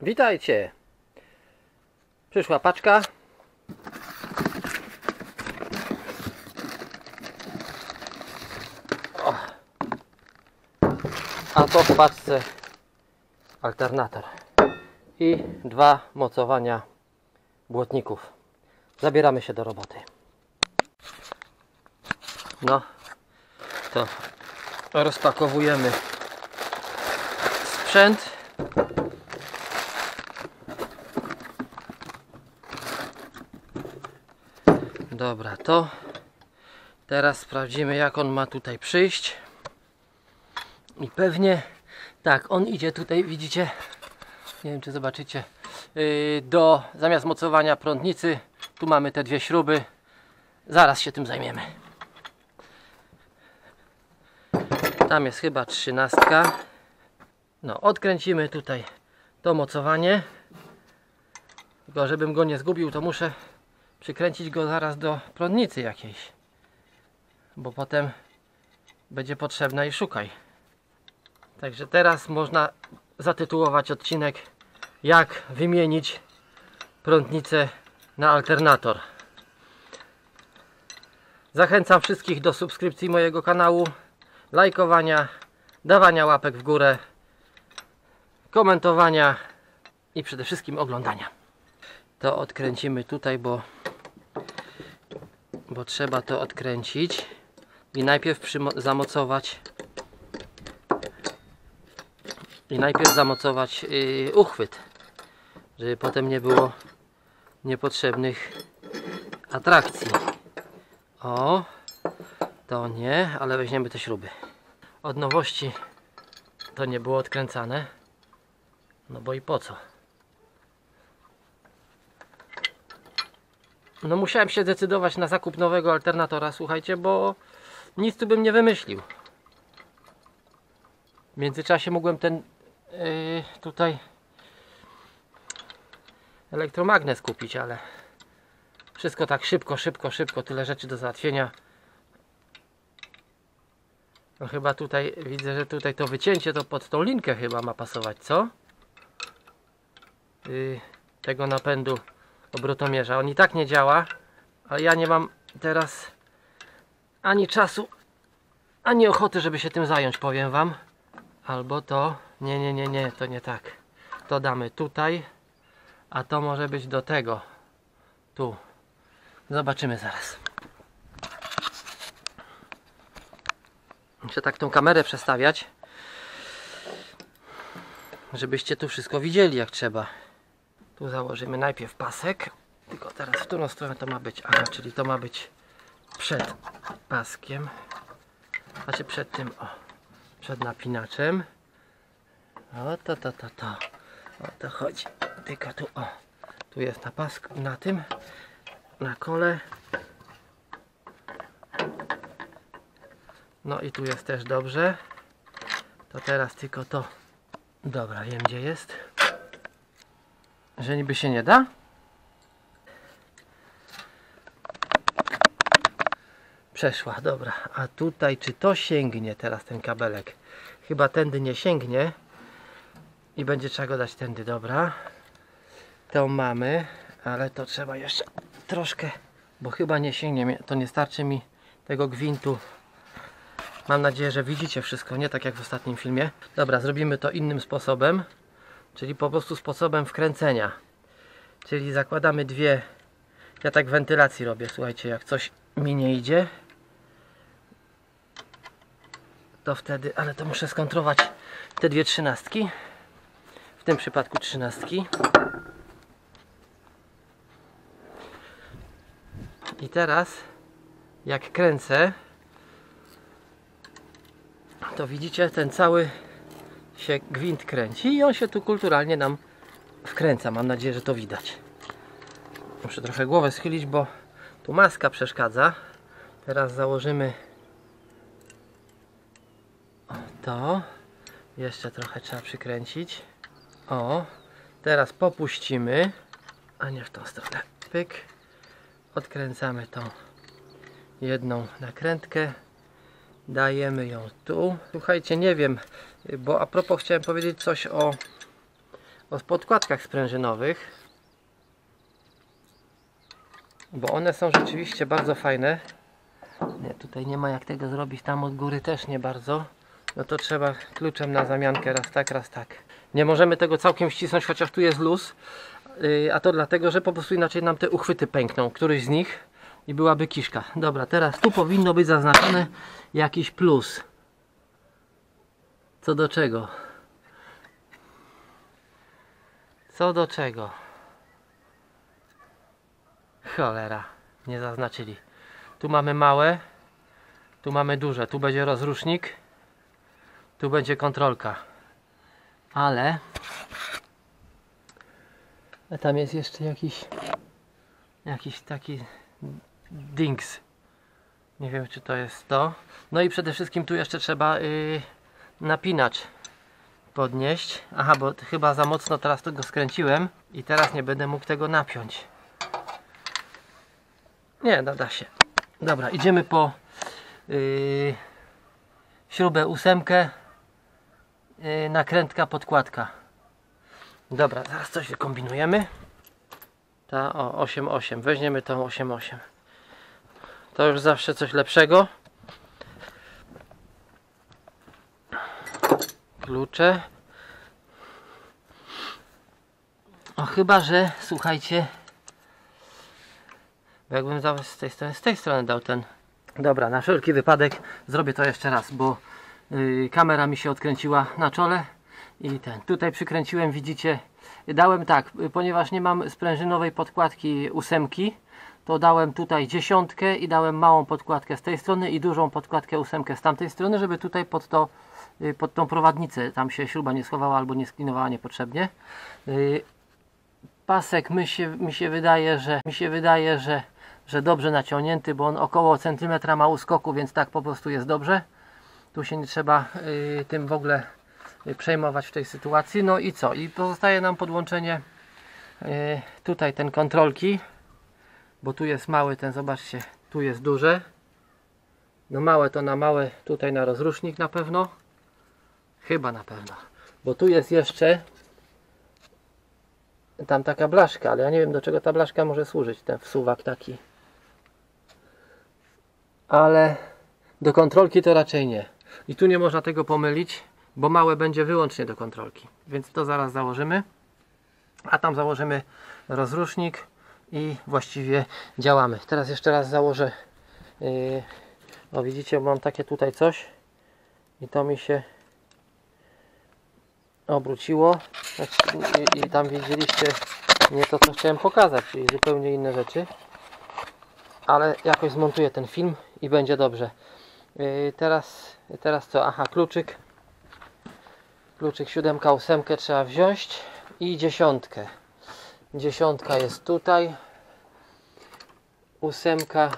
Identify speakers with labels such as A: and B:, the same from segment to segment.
A: Witajcie! Przyszła paczka. O. A to w paczce alternator i dwa mocowania błotników. Zabieramy się do roboty. No, to rozpakowujemy sprzęt. Dobra, to teraz sprawdzimy jak on ma tutaj przyjść. I pewnie tak, on idzie tutaj, widzicie? Nie wiem czy zobaczycie. Yy, do zamiast mocowania prądnicy, tu mamy te dwie śruby. Zaraz się tym zajmiemy. Tam jest chyba trzynastka. No, odkręcimy tutaj to mocowanie. Tylko żebym go nie zgubił, to muszę przykręcić go zaraz do prądnicy jakiejś. Bo potem będzie potrzebna i szukaj. Także teraz można zatytułować odcinek jak wymienić prądnicę na alternator. Zachęcam wszystkich do subskrypcji mojego kanału, lajkowania, dawania łapek w górę, komentowania i przede wszystkim oglądania. To odkręcimy tutaj, bo, bo trzeba to odkręcić i najpierw zamocować i najpierw zamocować yy, uchwyt, żeby potem nie było niepotrzebnych atrakcji. O, to nie, ale weźmiemy te śruby. Od nowości to nie było odkręcane. No bo i po co? No musiałem się zdecydować na zakup nowego alternatora, słuchajcie, bo nic tu bym nie wymyślił. W międzyczasie mogłem ten yy, tutaj elektromagnes kupić, ale wszystko tak szybko, szybko, szybko, tyle rzeczy do załatwienia. No chyba tutaj widzę, że tutaj to wycięcie to pod tą linkę chyba ma pasować, co? Yy, tego napędu obrotomierza. On i tak nie działa, ale ja nie mam teraz ani czasu, ani ochoty, żeby się tym zająć, powiem wam. Albo to, nie, nie, nie, nie, to nie tak. To damy tutaj, a to może być do tego. Tu. Zobaczymy zaraz. Muszę tak tą kamerę przestawiać, żebyście tu wszystko widzieli jak trzeba. Tu założymy najpierw pasek, tylko teraz w którą stronę to ma być? Aha, czyli to ma być przed paskiem, znaczy przed tym, o, przed napinaczem. O, to, to, to, to. O to chodzi. Tylko tu, o, tu jest na pasku, na tym, na kole. No i tu jest też dobrze. To teraz tylko to. Dobra, wiem gdzie jest. Że niby się nie da? Przeszła, dobra. A tutaj czy to sięgnie teraz ten kabelek? Chyba tędy nie sięgnie. I będzie trzeba go dać tędy, dobra. To mamy, ale to trzeba jeszcze troszkę, bo chyba nie sięgnie. To nie starczy mi tego gwintu. Mam nadzieję, że widzicie wszystko, nie tak jak w ostatnim filmie. Dobra, zrobimy to innym sposobem czyli po prostu sposobem wkręcenia. Czyli zakładamy dwie ja tak wentylacji robię słuchajcie jak coś mi nie idzie to wtedy, ale to muszę skontrować te dwie trzynastki. W tym przypadku trzynastki. I teraz jak kręcę to widzicie ten cały się gwint kręci i on się tu kulturalnie nam wkręca. Mam nadzieję, że to widać. Muszę trochę głowę schylić, bo tu maska przeszkadza. Teraz założymy to. Jeszcze trochę trzeba przykręcić. O, teraz popuścimy. A nie w tą stronę. Pyk. Odkręcamy tą jedną nakrętkę. Dajemy ją tu. Słuchajcie, nie wiem, bo a propos chciałem powiedzieć coś o, o podkładkach sprężynowych. Bo one są rzeczywiście bardzo fajne. Nie, tutaj nie ma jak tego zrobić, tam od góry też nie bardzo. No to trzeba kluczem na zamiankę, raz tak, raz tak. Nie możemy tego całkiem ścisnąć, chociaż tu jest luz. Yy, a to dlatego, że po prostu inaczej nam te uchwyty pękną, któryś z nich i byłaby kiszka. Dobra, teraz tu powinno być zaznaczony jakiś plus. Co do czego? Co do czego? Cholera, nie zaznaczyli. Tu mamy małe, tu mamy duże, tu będzie rozrusznik, tu będzie kontrolka. Ale tam jest jeszcze jakiś jakiś taki dings. Nie wiem czy to jest to. No i przede wszystkim tu jeszcze trzeba yy, napinacz podnieść. Aha, bo chyba za mocno teraz tego skręciłem i teraz nie będę mógł tego napiąć. Nie, nada się. Dobra, idziemy po yy, śrubę ósemkę, yy, nakrętka, podkładka. Dobra, zaraz coś wykombinujemy. Ta o 8,8. Weźmiemy tą 8,8. To już zawsze coś lepszego. Klucze. O chyba, że słuchajcie. Jakbym z tej strony, z tej strony dał ten. Dobra, na wszelki wypadek zrobię to jeszcze raz, bo yy, kamera mi się odkręciła na czole i ten. Tutaj przykręciłem, widzicie. Dałem tak, y, ponieważ nie mam sprężynowej podkładki ósemki, to dałem tutaj dziesiątkę i dałem małą podkładkę z tej strony i dużą podkładkę ósemkę z tamtej strony, żeby tutaj pod to y, pod tą prowadnicę tam się śruba nie schowała albo nie sklinowała niepotrzebnie. Y, Pasek mi się, mi się wydaje, że mi się wydaje, że, że dobrze naciągnięty, bo on około centymetra ma uskoku, więc tak po prostu jest dobrze. Tu się nie trzeba y, tym w ogóle przejmować w tej sytuacji. No i co? I pozostaje nam podłączenie tutaj ten kontrolki, bo tu jest mały ten, zobaczcie, tu jest duże. No małe to na małe, tutaj na rozrusznik na pewno. Chyba na pewno. Bo tu jest jeszcze tam taka blaszka, ale ja nie wiem do czego ta blaszka może służyć, ten wsuwak taki. Ale do kontrolki to raczej nie. I tu nie można tego pomylić, bo małe będzie wyłącznie do kontrolki. Więc to zaraz założymy. A tam założymy rozrusznik i właściwie działamy. Teraz jeszcze raz założę. Yy, o widzicie, mam takie tutaj coś i to mi się obróciło Znaczy, i, tam widzieliście nie to co chciałem pokazać, czyli zupełnie inne rzeczy ale jakoś zmontuję ten film i będzie dobrze Yy, teraz, teraz co? Aha, kluczyk kluczyk siódemka, ósemkę trzeba wziąć i dziesiątkę dziesiątka jest tutaj ósemka,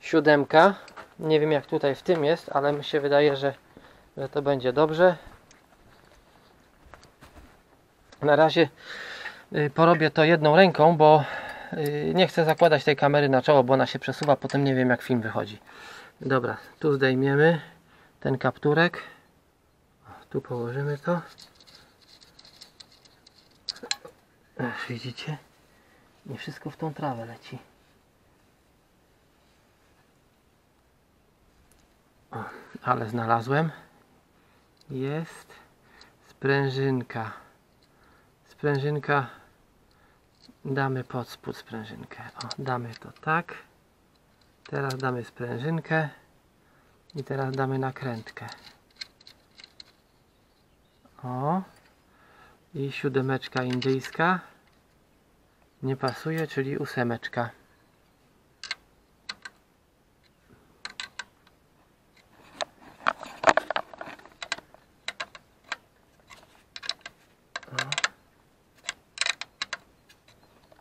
A: siódemka nie wiem jak tutaj w tym jest, ale mi się wydaje, że, że to będzie dobrze na razie y, porobię to jedną ręką, bo y, nie chcę zakładać tej kamery na czoło, bo ona się przesuwa, potem nie wiem jak film wychodzi. Dobra, tu zdejmiemy ten kapturek. Tu położymy to. Ech, widzicie? Nie wszystko w tą trawę leci. O, ale znalazłem. Jest sprężynka. Sprężynka. Damy pod spód sprężynkę. O, damy to tak. Teraz damy sprężynkę. I teraz damy nakrętkę. O i siódemeczka indyjska. Nie pasuje, czyli ósemeczka.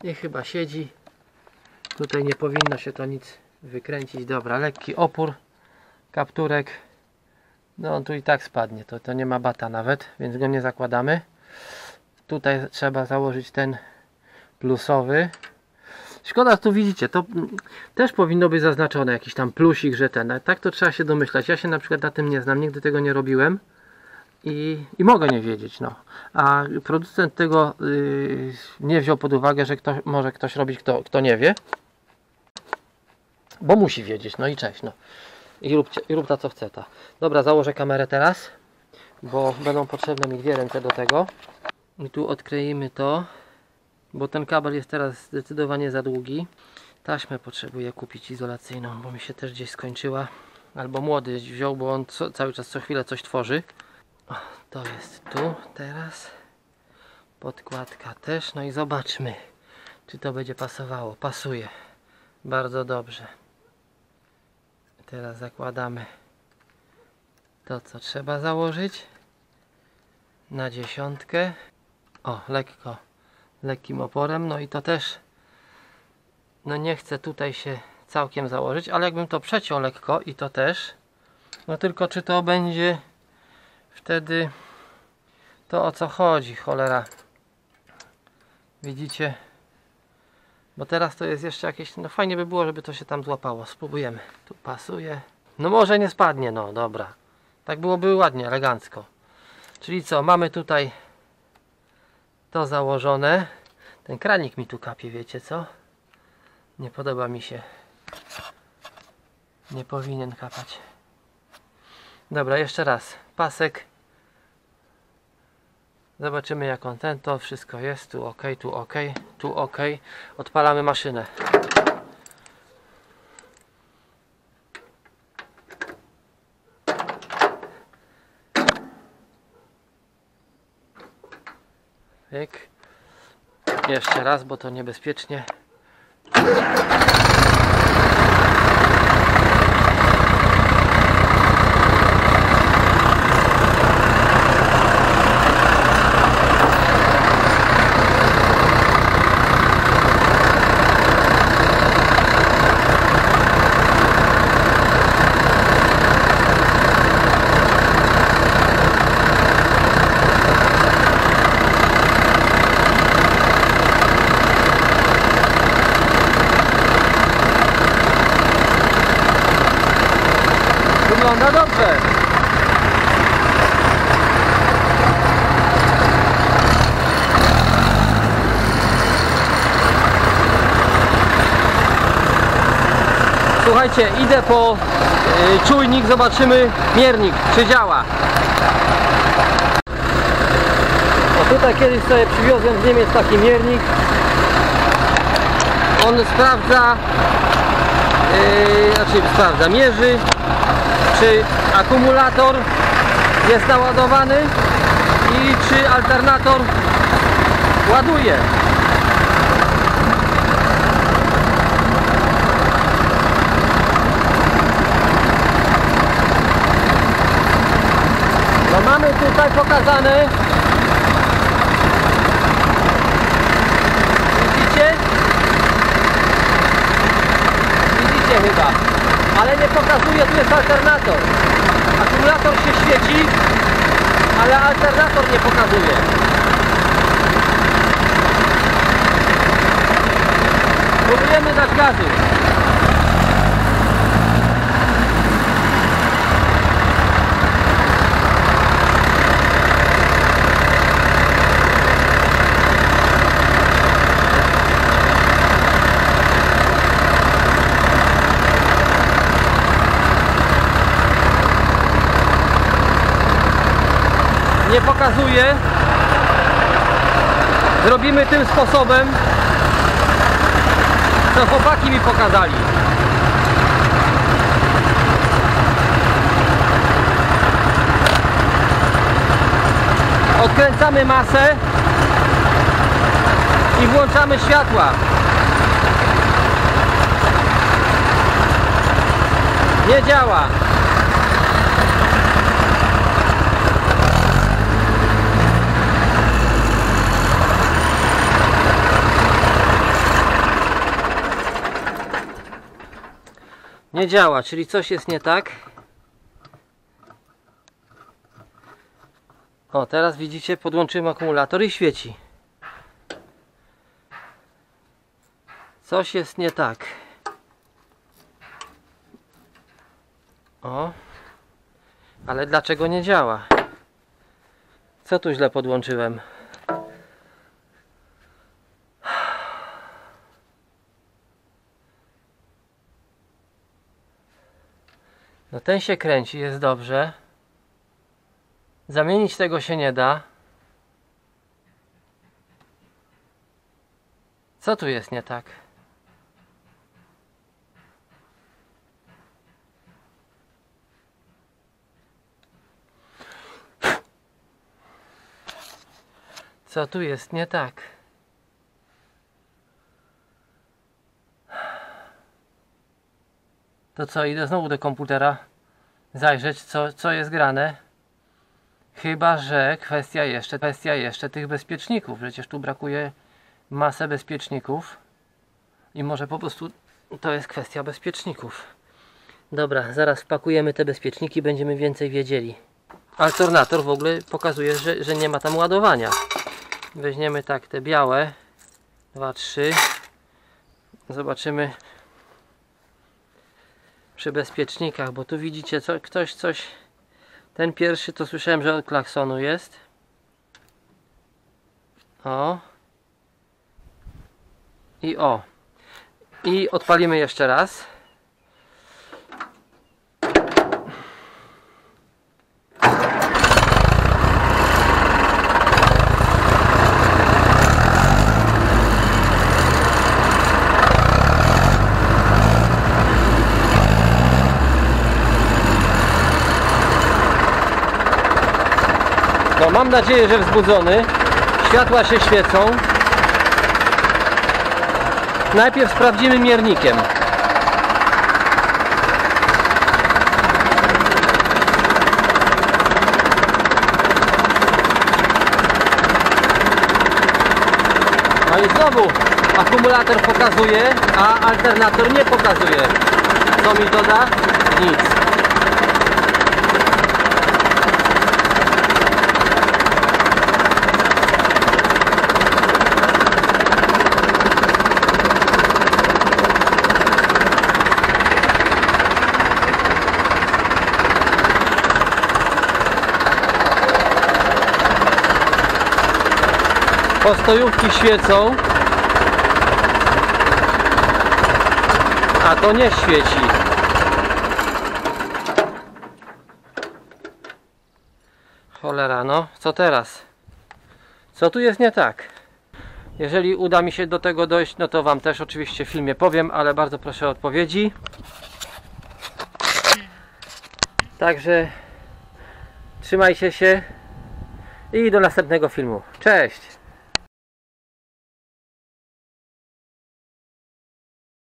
A: I chyba siedzi. Tutaj nie powinno się to nic wykręcić. Dobra, lekki opór kapturek. No on tu i tak spadnie to, to nie ma bata nawet więc go nie zakładamy tutaj trzeba założyć ten plusowy szkoda tu widzicie to też powinno być zaznaczone jakiś tam plusik, że ten tak to trzeba się domyślać ja się na przykład na tym nie znam, nigdy tego nie robiłem i, i mogę nie wiedzieć, no. A producent tego yy, nie wziął pod uwagę, że ktoś, może ktoś robić, kto, kto nie wie. Bo musi wiedzieć, no i cześć, no. I rób, i rób ta co chce ta. Dobra, założę kamerę teraz, bo będą potrzebne mi dwie ręce do tego. I tu odkleimy to, bo ten kabel jest teraz zdecydowanie za długi. Taśmę potrzebuję kupić izolacyjną, bo mi się też gdzieś skończyła. Albo młody wziął, bo on co, cały czas co chwilę coś tworzy. O, to jest tu teraz. Podkładka też. No i zobaczmy, czy to będzie pasowało. Pasuje. Bardzo dobrze. Teraz zakładamy to, co trzeba założyć. Na dziesiątkę. O, lekko. Lekkim oporem. No i to też no nie chcę tutaj się całkiem założyć, ale jakbym to przeciął lekko i to też, no tylko czy to będzie wtedy to o co chodzi, cholera. Widzicie? Bo teraz to jest jeszcze jakieś, no fajnie by było, żeby to się tam złapało. Spróbujemy. Tu pasuje. No może nie spadnie, no dobra. Tak byłoby ładnie, elegancko. Czyli co, mamy tutaj to założone. Ten kranik mi tu kapie, wiecie co? Nie podoba mi się. Nie powinien kapać. Dobra, jeszcze raz. Pasek. Zobaczymy jak on ten to wszystko jest. Tu ok, tu ok, tu ok. Odpalamy maszynę. Pyk. Jeszcze raz, bo to niebezpiecznie. Dobrze. Słuchajcie, idę po y, czujnik, zobaczymy miernik, czy działa. O tutaj kiedyś sobie przywiozłem z Niemiec taki miernik. On sprawdza, yy, znaczy sprawdza, mierzy czy akumulator jest naładowany i czy alternator ładuje. No mamy tutaj pokazane Widzicie? Widzicie chyba ale nie pokazuje, tu jest alternator. Akumulator się świeci, ale alternator nie pokazuje. Próbujemy dać gazu. nie pokazuje. Zrobimy tym sposobem co chłopaki mi pokazali. Odkręcamy masę i włączamy światła. Nie działa nie działa, czyli coś jest nie tak. O, teraz widzicie, podłączyłem akumulator i świeci. Coś jest nie tak. O. Ale dlaczego nie działa? Co tu źle podłączyłem? Ten się kręci, jest dobrze. Zamienić tego się nie da. Co tu jest nie tak? Co tu jest nie tak? To co, idę znowu do komputera zajrzeć, co, co jest grane. Chyba, że kwestia jeszcze, kwestia jeszcze tych bezpieczników. Przecież tu brakuje masę bezpieczników. I może po prostu to jest kwestia bezpieczników. Dobra, zaraz wpakujemy te bezpieczniki, będziemy więcej wiedzieli. Alternator w ogóle pokazuje, że, że nie ma tam ładowania. Weźmiemy tak te białe. 2, 3. Zobaczymy przy bezpiecznikach, bo tu widzicie co, ktoś coś. Ten pierwszy to słyszałem, że od klaksonu jest. O. I o. I odpalimy jeszcze raz. Mam nadzieję, że wzbudzony. Światła się świecą. Najpierw sprawdzimy miernikiem. No i znowu akumulator pokazuje, a alternator nie pokazuje. Co mi doda? Nic. Postojówki świecą, a to nie świeci. Cholera, no, co teraz? Co tu jest nie tak? Jeżeli uda mi się do tego dojść, no to Wam też oczywiście w filmie powiem, ale bardzo proszę o odpowiedzi. Także trzymajcie się i do następnego filmu. Cześć!